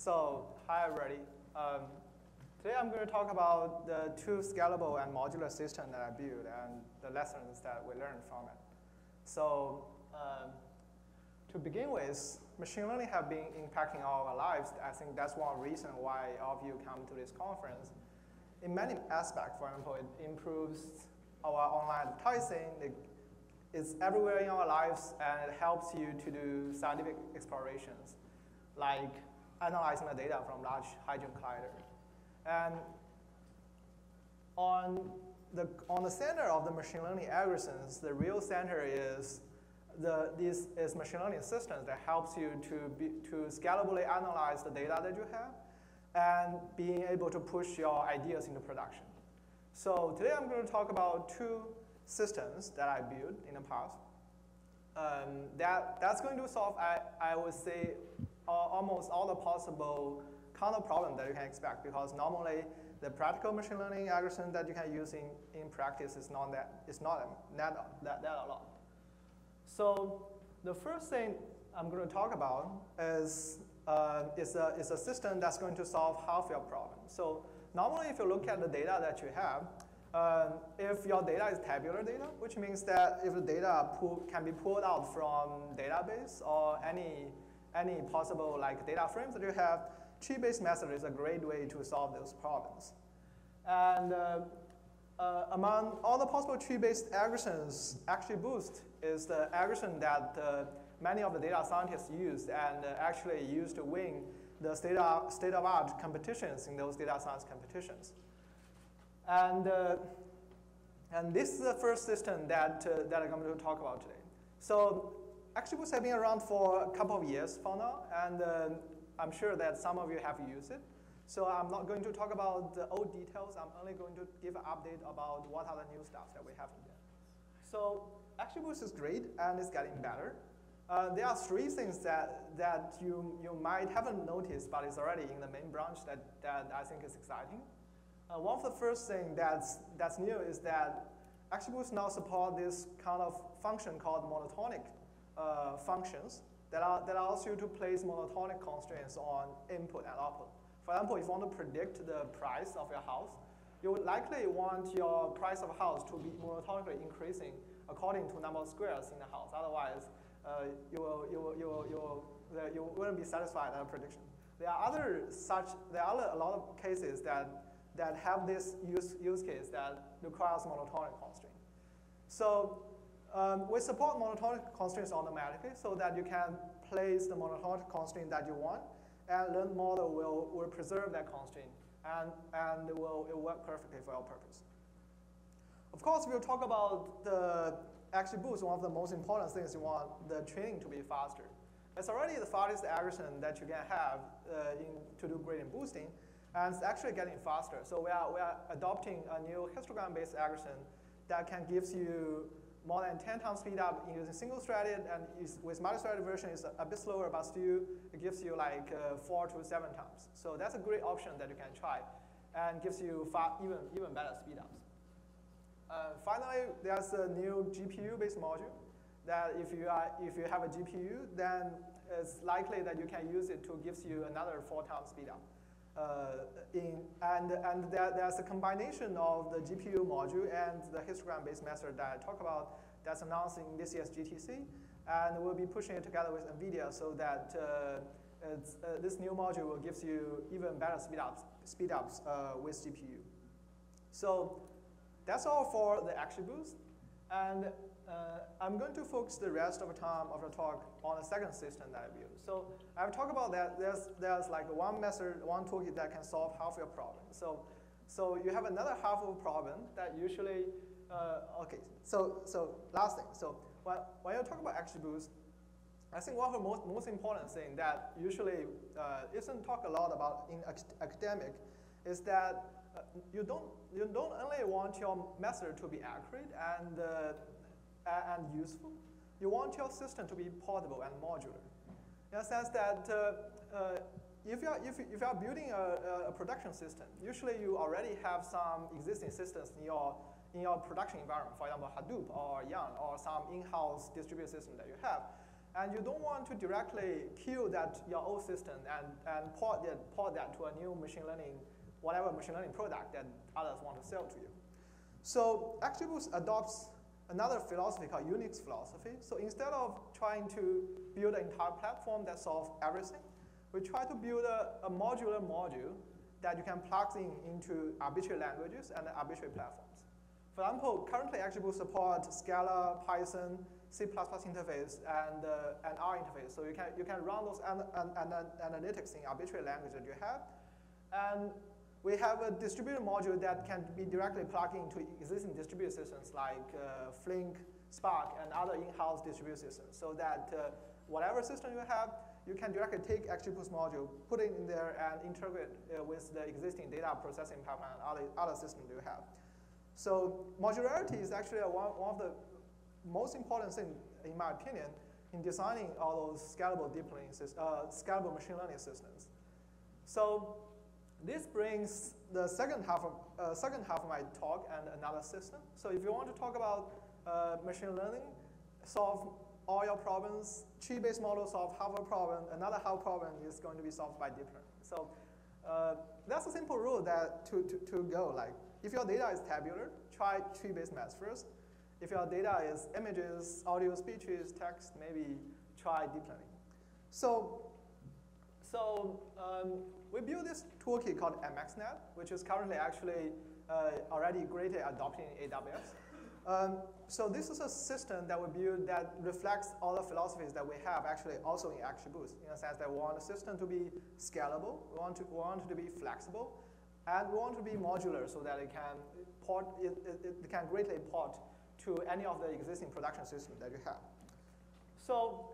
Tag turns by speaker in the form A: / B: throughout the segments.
A: So, hi everybody. Um, today I'm going to talk about the two scalable and modular systems that I built and the lessons that we learned from it. So, um, to begin with, machine learning have been impacting our lives. I think that's one reason why all of you come to this conference. In many aspects, for example, it improves our online advertising, it's everywhere in our lives, and it helps you to do scientific explorations, like analyzing the data from large Hadron Collider. And on the, on the center of the machine learning algorithms, the real center is the, this is machine learning systems that helps you to, be, to scalably analyze the data that you have and being able to push your ideas into production. So today I'm going to talk about two systems that I built in the past. Um, that, that's going to solve, I, I would say, almost all the possible kind of problems that you can expect because normally the practical machine learning algorithm that you can use in, in practice is not that, is not that, that, that a lot. So the first thing I'm going to talk about is, uh, is, a, is a system that's going to solve half your problem. So normally if you look at the data that you have, um, if your data is tabular data, which means that if the data pull, can be pulled out from database or any, any possible like data frames that you have, tree-based method is a great way to solve those problems. And uh, uh, among all the possible tree-based algorithms, Boost is the algorithm that uh, many of the data scientists use and actually use to win the state-of-art state competitions in those data science competitions. And, uh, and this is the first system that, uh, that I'm going to talk about today. So XGBoost has been around for a couple of years for now, and uh, I'm sure that some of you have used it. So I'm not going to talk about the old details. I'm only going to give an update about what are the new stuff that we have in there. So XGBoost is great, and it's getting better. Uh, there are three things that, that you, you might haven't noticed, but it's already in the main branch that, that I think is exciting. Uh, one of the first things that's, that's new is that XGBoost now support this kind of function called monotonic uh, functions that, are, that allows you to place monotonic constraints on input and output. For example, if you want to predict the price of your house, you would likely want your price of house to be monotonically increasing according to number of squares in the house. Otherwise, uh, you, will, you, will, you, will, you, will, you wouldn't be satisfied at a prediction. There are other such, there are a lot of cases that that have this use, use case that requires monotonic constraint. So um, we support monotonic constraints automatically so that you can place the monotonic constraint that you want and the model will, will preserve that constraint and, and it will, it work perfectly for your purpose. Of course, we'll talk about the XGBoost, one of the most important things you want the training to be faster. It's already the fastest algorithm that you can have uh, in, to do gradient boosting, and it's actually getting faster. So we are, we are adopting a new histogram-based algorithm that can give you more than 10 times speed up in using single-threaded, and with multi-threaded version is a bit slower, but still it gives you like uh, four to seven times. So that's a great option that you can try, and gives you far, even, even better speed ups. Uh, finally, there's a new GPU-based module that if you, are, if you have a GPU, then it's likely that you can use it to gives you another four times speed up. Uh, in, and and there, there's a combination of the GPU module and the histogram-based method that I talk about that's announced in this year's GTC. And we'll be pushing it together with NVIDIA so that uh, uh, this new module will give you even better speed ups, speed ups with GPU. So that's all for the XGBoost. And uh, I'm going to focus the rest of the time of the talk on the second system that I built. So I've talked about that. There's, there's like one method, one toolkit that can solve half your problem. So, so you have another half of a problem that usually, uh, okay, so, so last thing. So when, when you talk about XGBoost, I think one of the most, most important thing that usually uh, isn't talked a lot about in academic is that uh, you don't you don't only want your method to be accurate and uh, and useful. You want your system to be portable and modular. In the sense that uh, uh, if, you're, if, if you're building a, a, production system, usually you already have some existing systems in your, in your production environment, for example, Hadoop or Yarn or some in-house distributed system that you have. and you don't want to directly kill that your old system and, and port, that, port that to a new machine learning, whatever machine learning product that others want to sell to you. So XGBoost adopts another philosophy called Unix philosophy. So instead of trying to build an entire platform that solves everything, we try to build a, a modular module that you can plug in into arbitrary languages and arbitrary platforms. For example, currently XGBoost supports Scala, Python, C++ interface, and, uh, and R interface. So you can, you can run those an, an, an analytics in arbitrary language that you have. And we have a distributed module that can be directly plugged into existing distributed systems like uh, Flink, Spark, and other in-house distributed systems so that uh, whatever system you have, you can directly take XGBoost module, put it in there, and integrate uh, with the existing data processing pipeline and other, other systems you have. So modularity is actually one, one of the most important things, in my opinion, in designing all those scalable deep learning, uh, scalable machine learning systems. So this brings the second half of uh, second half of my talk and another system. So if you want to talk about uh, machine learning, solve all your problems, tree-based model solve half a problem, another half problem is going to be solved by deep learning. So uh, that's a simple rule that to, to, to go. Like if your data is tabular, try tree-based math first. If your data is images, audio, speeches, text, maybe try deep learning. So, so um, we built this toolkit called MXNet, which is currently actually uh, already greatly adopted in AWS. Um, so this is a system that we build that reflects all the philosophies that we have actually also in XGBoost, in a sense that we want the system to be scalable, we want, to, we want it to be flexible, and we want to be modular so that it can port, it, it, it can greatly port to any of the existing production systems that you have. So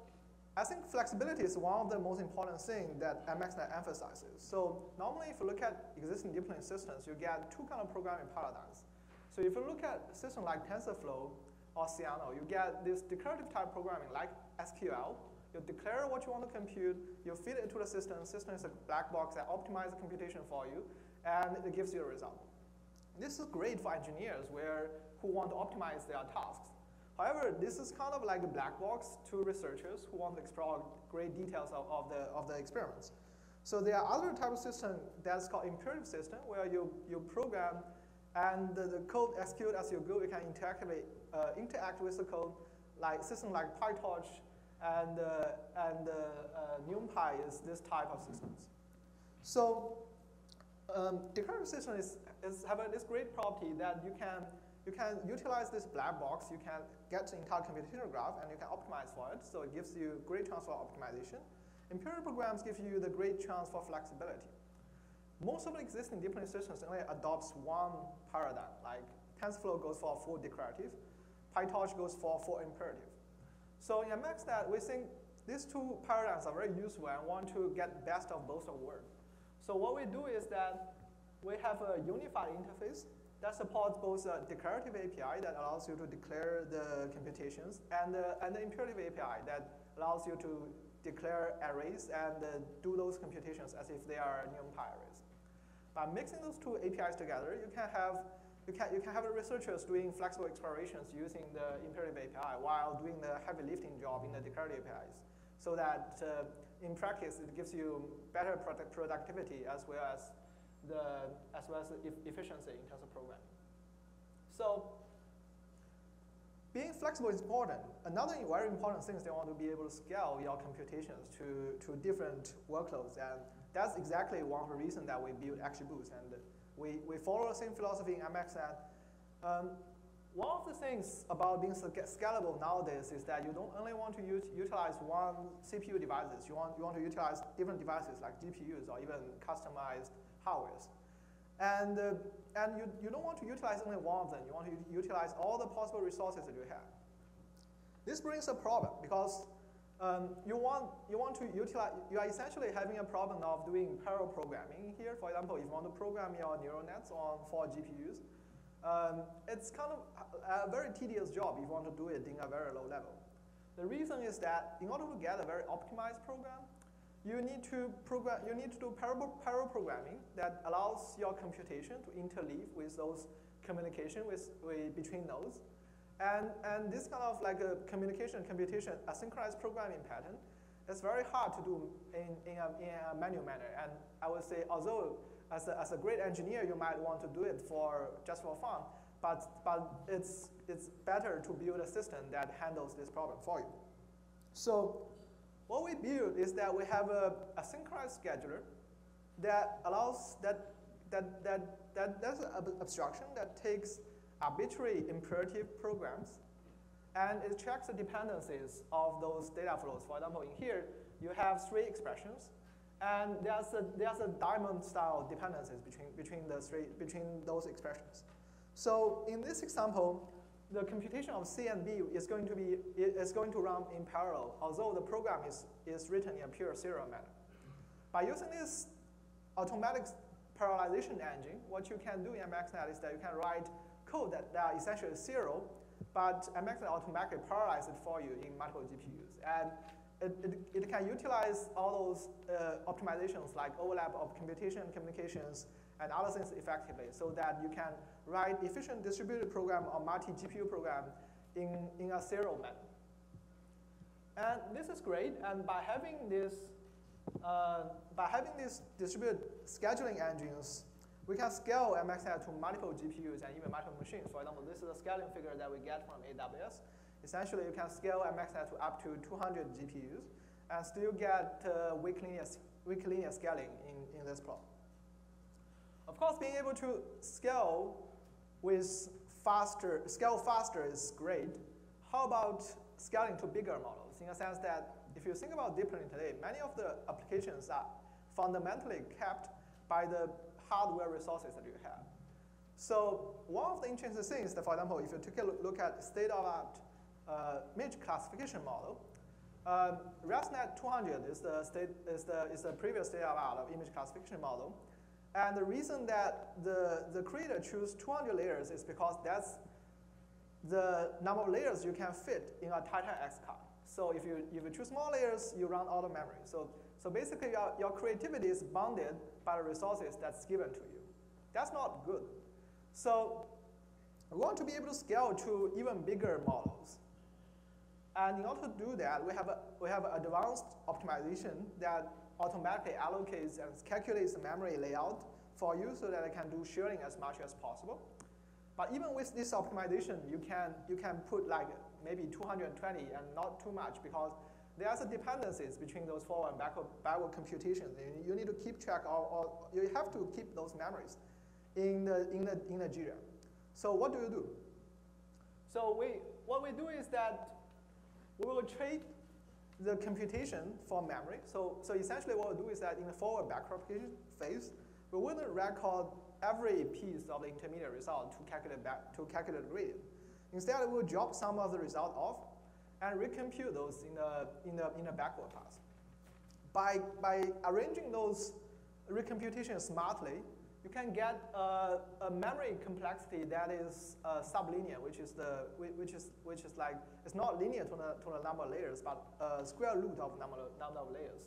A: I think flexibility is one of the most important things that MXNet emphasizes. So normally if you look at existing deep learning systems, you get two kind of programming paradigms. So if you look at a system like TensorFlow or Theano, you get this declarative type programming like SQL. You declare what you want to compute, you feed it to the system, the system is a black box that optimizes the computation for you, and it gives you a result. This is great for engineers where, who want to optimize their tasks. However, this is kind of like a black box to researchers who want to explore great details of, of, the, of the experiments. So there are other type of system that's called imperative system, where you, you program and the, the code execute as you go. You can interactively uh, interact with the code, like system like PyTorch and, uh, and uh, uh NumPy is this type of systems. So um, declarative system is, is have this great property that you can you can utilize this black box, you can get the entire computational graph, and you can optimize for it. So it gives you great chance for optimization. Imperative programs give you the great chance for flexibility. Most of the existing deep learning systems only adopts one paradigm, like TensorFlow goes for full declarative, PyTorch goes for full imperative. So in MXNet, we think these two paradigms are very useful and want to get best of both worlds. So what we do is that we have a unified interface that supports both a declarative API that allows you to declare the computations and, uh, and the imperative API that allows you to declare arrays and uh, do those computations as if they are NumPy arrays. By mixing those two APIs together, you can have you can, you can have researchers doing flexible explorations using the imperative API while doing the heavy lifting job in the declarative APIs. So that uh, in practice, it gives you better product productivity as well as the, as well as efficiency in terms of programming. So being flexible is important. Another very important thing is they want to be able to scale your computations to, to different workloads. And that's exactly one of the reasons that we built XGBoost. And we, we follow the same philosophy in MXNet. Um, one of the things about being scalable nowadays is that you don't only want to use, utilize one CPU devices. You want, you want to utilize different devices like GPUs or even customized hardware. And, uh, and you, you don't want to utilize only one of them. You want to utilize all the possible resources that you have. This brings a problem because um, you, want, you want to utilize, you are essentially having a problem of doing parallel programming here. For example, if you want to program your neural nets on four GPUs, um, it's kind of a very tedious job if you want to do it in a very low level. The reason is that in order to get a very optimized program, you need to program, you need to do parallel, parallel programming that allows your computation to interleave with those communication with, with, between nodes. And, and this kind of like a communication, computation, asynchronous programming pattern, it's very hard to do in, in, a, in a manual manner. And I would say, although as a, as a great engineer, you might want to do it for just for fun, but, but it's, it's better to build a system that handles this problem for you. So what we build is that we have a, asynchronous scheduler that allows that that that that that's an abstraction that takes arbitrary imperative programs and it checks the dependencies of those data flows. For example, in here you have three expressions, and there's a there's a diamond style dependencies between between the three between those expressions. So in this example, the computation of C and B is going to be is going to run in parallel, although the program is, is written in a pure serial manner. By using this automatic parallelization engine, what you can do in MXNet is that you can write code that, that are essentially serial, but MXNet automatically parallelizes it for you in multiple GPUs. And it, it, it can utilize all those uh, optimizations like overlap of computation and communications and other things effectively so that you can write efficient distributed program or multi-GPU program in, in a serial manner. And this is great, and by having this, uh, by having these distributed scheduling engines, we can scale MXNet to multiple GPUs and even multiple machines. For example, this is a scaling figure that we get from AWS. Essentially, you can scale MXNet to up to 200 GPUs and still get uh, weak, linear, weak linear scaling in, in this problem. Of course, being able to scale with faster, scale faster is great. How about scaling to bigger models? In a sense that if you think about deep learning today, many of the applications are fundamentally kept by the hardware resources that you have. So one of the interesting things that, for example, if you take a look at state-of-art uh, image classification model, um, ResNet 200 is the, state, is the, is the previous state-of-art of image classification model. And the reason that the, the creator choose 200 layers is because that's the number of layers you can fit in a Titan X card. So if you, if you choose more layers, you run out of memory. So, so basically, your, your creativity is bounded by the resources that's given to you. That's not good. So we want to be able to scale to even bigger models. And in order to do that, we have, a, we have advanced optimization that automatically allocates and calculates the memory layout for you so that it can do sharing as much as possible. But even with this optimization, you can, you can put like maybe 220 and not too much because there are some dependencies between those forward and backward, backward computations. You, you need to keep track of, or you have to keep those memories in the, in the, in the GRAM. So what do you do? So we, what we do is that we will trade the computation for memory. So, so essentially what we'll do is that in the forward back propagation phase, we wouldn't record every piece of the intermediate result to calculate, back, to calculate the gradient. Instead, we'll drop some of the result off and recompute those in the, in the, in the backward path. By, by arranging those recomputations smartly, you can get a, a memory complexity that is uh, sublinear, which is the which is which is like it's not linear to the to the number of layers, but square root of number number of layers.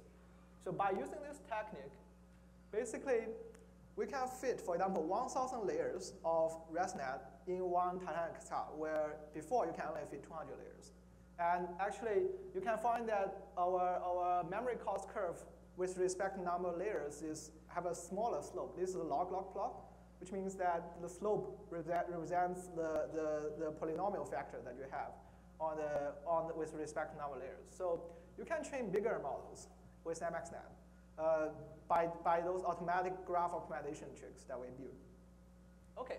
A: So by using this technique, basically we can fit, for example, 1,000 layers of ResNet in one Titan card, where before you can only fit 200 layers. And actually, you can find that our, our memory cost curve with respect to number of layers is have a smaller slope. This is a log-log plot, which means that the slope represents the, the, the polynomial factor that you have on the, on the, with respect to number of layers. So you can train bigger models with MXNet uh, by, by those automatic graph optimization tricks that we build. Okay.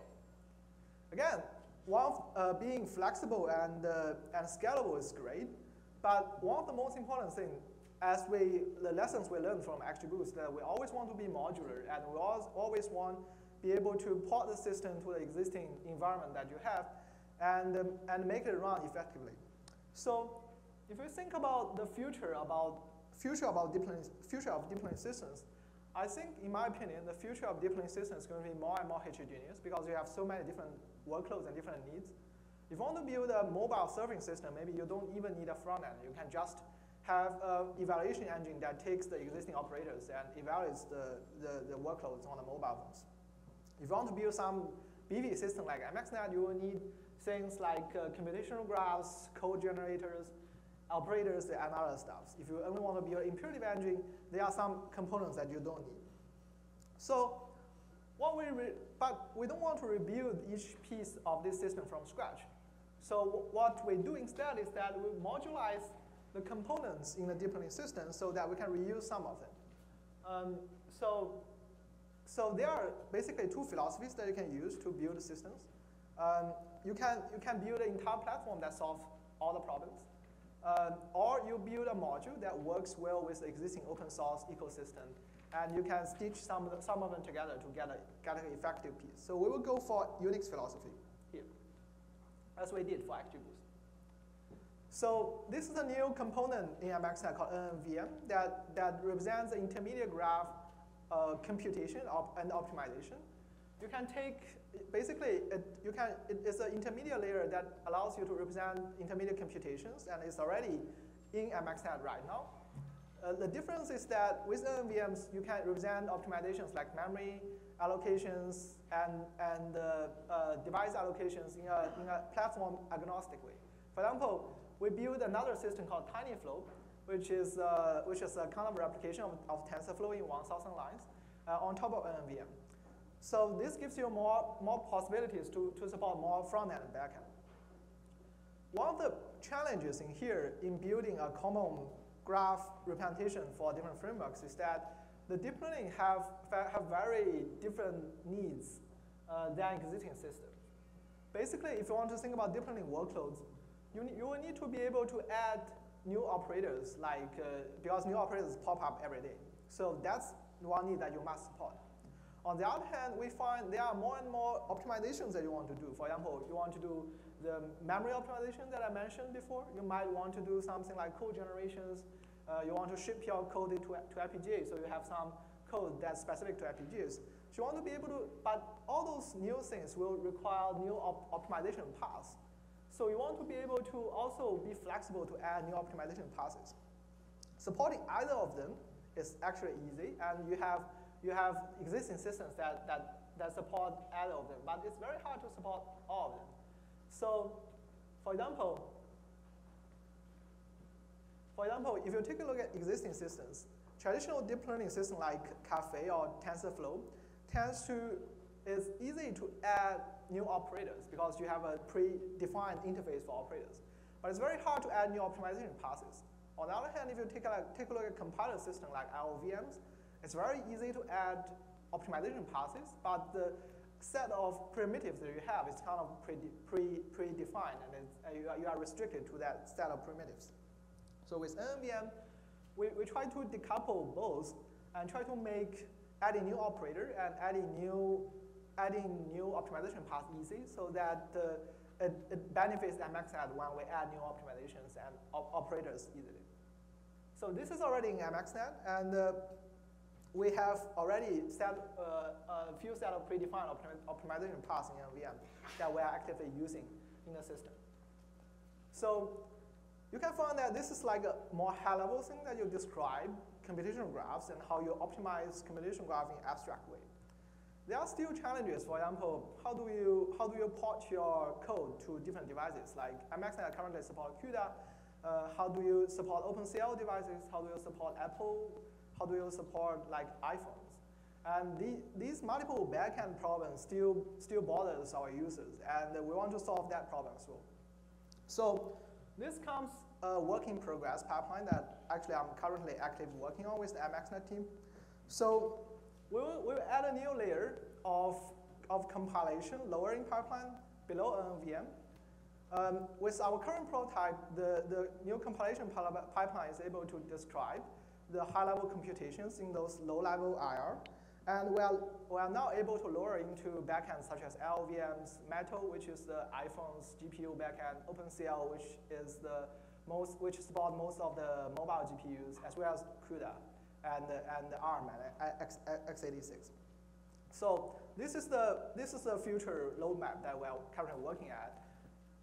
A: Again, one of, uh, being flexible and, uh, and scalable is great, but one of the most important things as we, the lessons we learned from XGBoost, that we always want to be modular and we always want to be able to port the system to the existing environment that you have and, um, and make it run effectively. So if you think about the future about future about deep learning, future of deep learning systems, I think, in my opinion, the future of deep learning systems is going to be more and more heterogeneous because you have so many different workloads and different needs. If you want to build a mobile serving system, maybe you don't even need a front end. You can just have an evaluation engine that takes the existing operators and evaluates the, the, the workloads on the mobile phones. If you want to build some BV system like MXNet, you will need things like uh, computational graphs, code generators, operators, and other stuff. If you only want to build imperative engine, there are some components that you don't need. So what we but we don't want to rebuild each piece of this system from scratch. So what we do instead is that we modularize the components in the deep learning system so that we can reuse some of them. Um, so, so there are basically two philosophies that you can use to build systems. Um, you, can, you can build an entire platform that solves all the problems. Uh, or you build a module that works well with the existing open source ecosystem. And you can stitch some of, the, some of them together to get, a, get an effective piece. So we will go for Unix philosophy here, as we did for XGBoost. So this is a new component in MXNet called NNVM that, that represents the intermediate graph uh, computation op and optimization. You can take, basically, it, you can, it is an intermediate layer that allows you to represent intermediate computations, and it's already in MXNet right now. Uh, the difference is that with NNVMs, you can represent optimizations like memory allocations and, and uh, uh, device allocations in a, in a platform agnostic way. For example, we built another system called TinyFlow, which is, uh, which is a kind of replication of, of TensorFlow in 1,000 lines uh, on top of NNVM. So this gives you more, more possibilities to, to support more front end and back end. One of the challenges in here in building a common graph representation for different frameworks is that the deep learning have, have very different needs uh, than existing systems. Basically, if you want to think about deep learning workloads, you, you will need to be able to add new operators, like uh, because new operators pop up every day. So that's one need that you must support. On the other hand, we find there are more and more optimizations that you want to do. For example, you want to do the memory optimization that I mentioned before. You might want to do something like code generations. Uh, you want to ship your code to, to FPGA, so you have some code that's specific to FPGAs. So you want to be able to, but all those new things will require new op optimization passes. So you want to be able to also be flexible to add new optimization passes. Supporting either of them is actually easy, and you have, you have existing systems that, that, that support either of them, but it's very hard to support all of them. So, for example, for example, if you take a look at existing systems, traditional deep learning system like Caffe or TensorFlow tends to, it's easy to add new operators because you have a predefined interface for operators. But it's very hard to add new optimization passes. On the other hand, if you take a, take a look at compiler system like LLVMs, it's very easy to add optimization passes, but the set of primitives that you have is kind of pre, pre, predefined, and uh, you, are, you are restricted to that set of primitives. So with NNVM, we, we try to decouple both and try to make adding new operator and adding new adding new optimization passes easy so that uh, it, it, benefits MXNet when we add new optimizations and op operators easily. So this is already in MXNet, and uh, we have already set uh, a few set of predefined optimization passes in NNVM that we are actively using in the system. So you can find that this is like a more high-level thing that you describe computational graphs and how you optimize computational graph in abstract way. There are still challenges. For example, how do you how do you port your code to different devices? Like MXNet currently support CUDA. Uh, how do you support OpenCL devices? How do you support Apple? How do you support like iPhones? And the, these multiple backend problems still still bothers our users, and we want to solve that problem as well. So this comes a work in progress pipeline that actually I'm currently actively working on with the MXNet team. So we will, we will add a new layer of, of compilation lowering pipeline below NNVM. Um, with our current prototype, the, the new compilation pipeline is able to describe the high-level computations in those low-level IR. And we are, we are now able to lower into backends such as LLVMs, Metal, which is the iPhone's GPU backend, OpenCL, which is the most, which support most of the mobile GPUs, as well as CUDA and, and ARM and X, x86. So this is the this is the future roadmap that we're currently working at,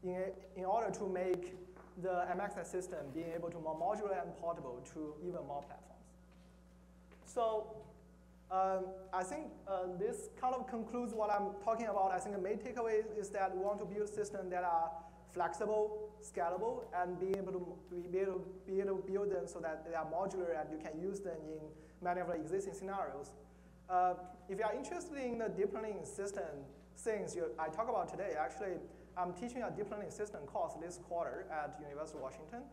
A: in in order to make the MXNet system being able to more modular and portable to even more platforms. So Um, I think uh, this kind of concludes what I'm talking about. I think the main takeaway is that we want to build systems that are flexible, scalable, and be able to be able to, be able to build them so that they are modular and you can use them in many of the existing scenarios. Uh, if you are interested in the deep learning system things you, I talk about today, actually, I'm teaching a deep learning system course this quarter at University of Washington.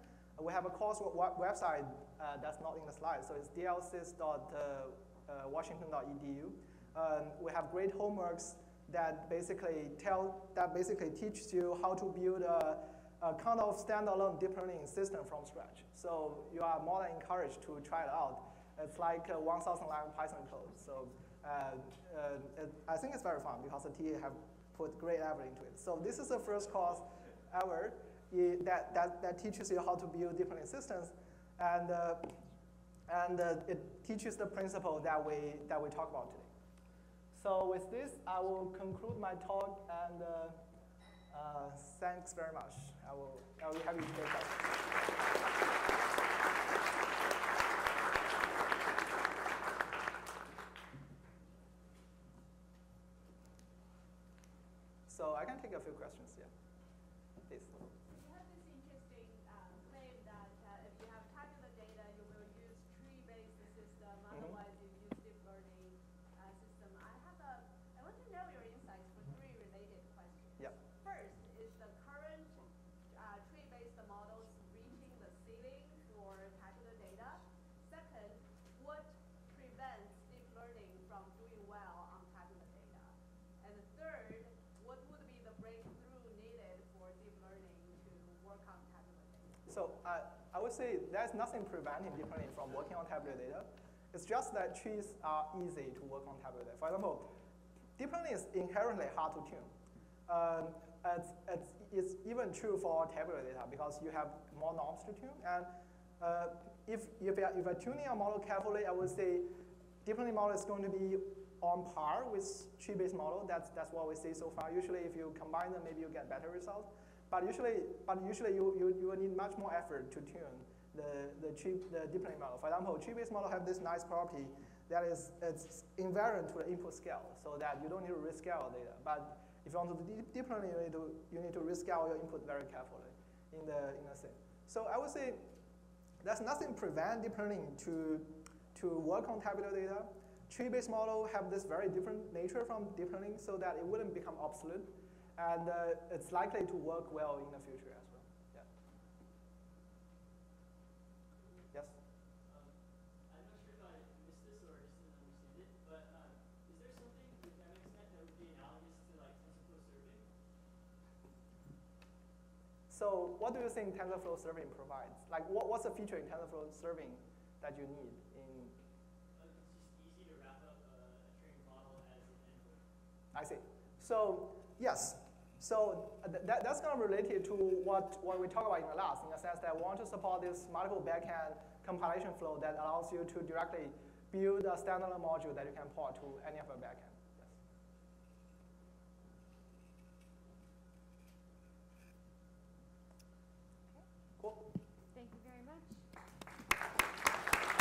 A: We have a course website uh, that's not in the slide, so it's dlsys.washington.edu. Uh, um, we have great homeworks that basically tell that basically teaches you how to build a, a kind of standalone deep learning system from scratch. So you are more than encouraged to try it out. It's like 1,000 line Python code. So uh, uh, it, I think it's very fun because the TA have put great effort into it. So this is the first course ever that, that, that teaches you how to build deep learning systems. And, uh, and uh, it teaches the principle that we, that we talk about today. So with this, I will conclude my talk, and uh, uh, thanks very much. I will, I will happy to take questions. So I can take a few questions, yeah. Please.
B: You have this interesting uh, claim that uh, if you have tabular data, you will use tree-based system, mm -hmm. otherwise you use deep learning uh, system. I have a, I want to know your insights for three related questions.
A: Yep.
B: First, is the current uh, tree-based models reaching the ceiling for tabular data? Second, what prevents deep learning from doing well on tabular data? And third, what would be the breakthrough needed for deep learning to work on tabular data?
A: So uh, I would say there's nothing preventing deep learning from working on tabular data. It's just that trees are easy to work on tabular data. For example, deep learning is inherently hard to tune. Um, it's, it's, it's, even true for tabular data because you have more norms to tune. And uh, if, if, you're, if you're tuning a model carefully, I would say deep learning model is going to be on par with tree-based model. That's, that's what we see so far. Usually if you combine them, maybe you get better results. But usually, but usually you, you, you will need much more effort to tune the, the, tree, the deep learning model. For example, tree-based model have this nice property that is it's invariant to the input scale, so that you don't need to rescale data. But if you want to do deep learning, you need to, you need to rescale your input very carefully in the, in the thing. So I would say there's nothing prevent deep learning to, to work on tabular data. Tree-based model have this very different nature from deep learning so that it wouldn't become obsolete. And uh, it's likely to work well in the future as well. Yeah. Yes?
C: Um, I'm not sure if I missed this or just didn't understand it, but um, is there something that would be analogous to like TensorFlow serving?
A: So what do you think TensorFlow serving provides? Like what, what's the feature in TensorFlow serving that you need? In
C: it's just easy to wrap up a training model as an endroad.
A: I see. So yes, so uh, that, that's kind of related to what, what we talked about in the last, in the sense that we want to support this multiple backend compilation flow that allows you to directly build a standalone module that you can port to any of your backend.